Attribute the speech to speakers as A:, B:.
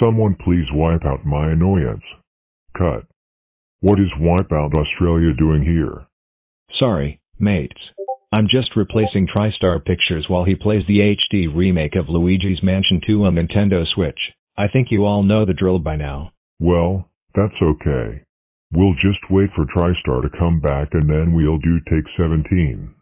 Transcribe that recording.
A: Someone please wipe out my annoyance. Cut. What is Wipeout Australia doing here?
B: Sorry, mates. I'm just replacing TriStar Pictures while he plays the HD remake of Luigi's Mansion 2 on Nintendo Switch. I think you all know the drill by now.
A: Well, that's okay. We'll just wait for TriStar to come back and then we'll do take 17.